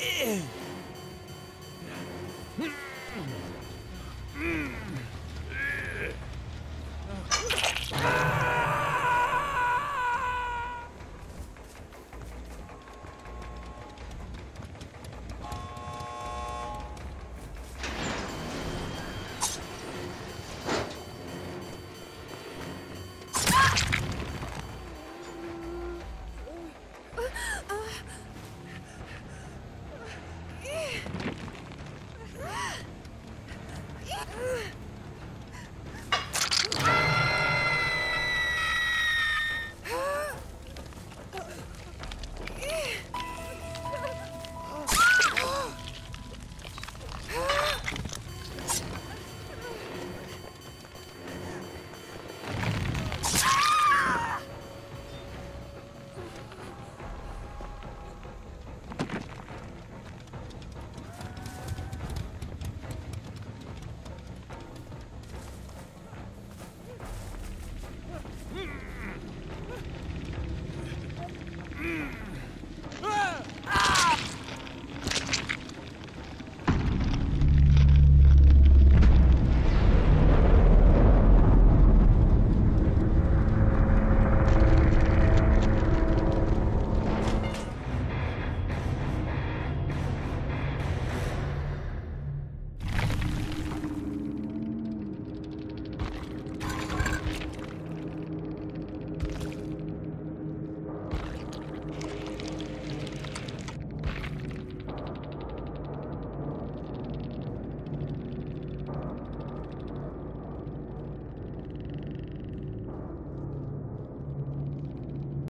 É.